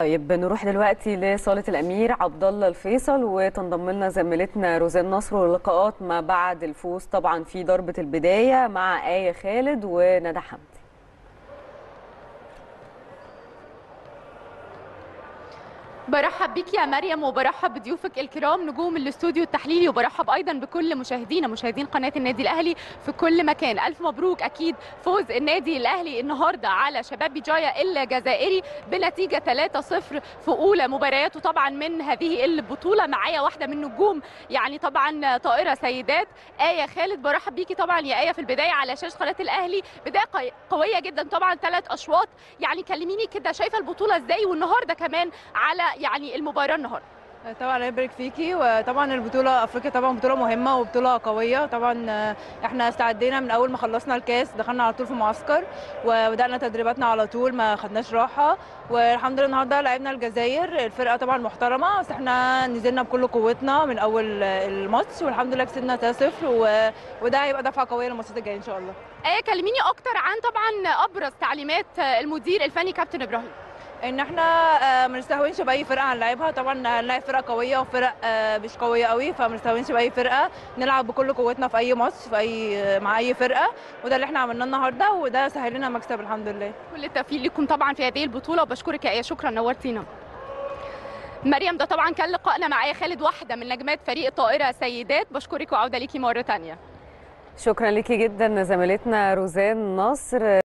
طيب نروح دلوقتي لصالة الأمير عبد الله الفيصل وتنضم لنا زميلتنا روزان نصر واللقاءات ما بعد الفوز طبعا في ضربة البداية مع آية خالد وندى حمدي. برحب بيك يا مريم وبرحب بضيوفك الكرام نجوم الاستوديو التحليلي وبرحب أيضا بكل مشاهدينا مشاهدين قناة النادي الأهلي في كل مكان. ألف مبروك أكيد فوز النادي الأهلي النهارده على شباب بجايه الجزائري بنتيجة 3-0 في أولى مبارياته طبعا من هذه البطولة معايا واحدة من نجوم يعني طبعا طائرة سيدات آية خالد. برحب بيكي طبعا يا آية في البداية على شاشه قناة الأهلي. بداية قوية جدا طبعا ثلاث أشواط. يعني كلميني كده شايفة البطولة إزاي؟ والنهاردة كمان على يعني المباراة النهارده طبعا يبارك فيكي وطبعا البطولة أفريقيا طبعا بطولة مهمة وبطولة قوية طبعا إحنا استعدينا من أول ما خلصنا الكاس دخلنا على طول في معسكر وبدانا تدريباتنا على طول ما خدناش راحة والحمد لله النهارده لعبنا الجزائر الفرقة طبعا محترمة بس إحنا نزلنا بكل قوتنا من أول الماتش والحمد لله كسبنا 3-0 وده هيبقى دفعة قوية للماتشات الجاية إن شاء الله. إيه كلميني أكتر عن طبعا أبرز تعليمات المدير الفني كابتن إبراهيم. إن إحنا ما نستهونش بأي فرقة هنلعبها. طبعا هنلاعب فرقة قوية وفرق مش قوية قوي فما نستهونش بأي فرقة. نلعب بكل قوتنا في أي ماتش في أي مع أي فرقة. وده اللي إحنا عملناه النهارده وده سهل لنا مكسب الحمد لله. كل التوفيق لكم طبعا في هذه البطولة وبشكرك يا شكرا نورتينا. مريم ده طبعا كان لقائنا مع إيه خالد واحدة من نجمات فريق الطائرة سيدات بشكرك وعودة ليكي مرة ثانية شكرا ليكي جدا زميلتنا روزان نصر.